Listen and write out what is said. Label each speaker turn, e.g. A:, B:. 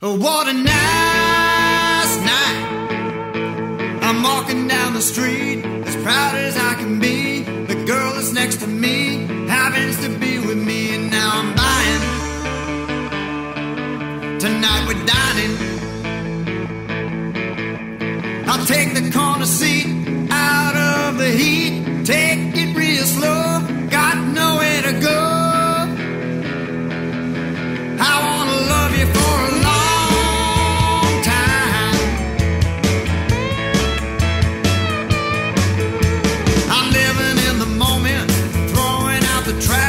A: Oh, what a nice night. I'm walking down the street as proud as I can be. The girl that's next to me happens to be with me, and now I'm buying. Tonight we're dining. I'll take the corner seat the track.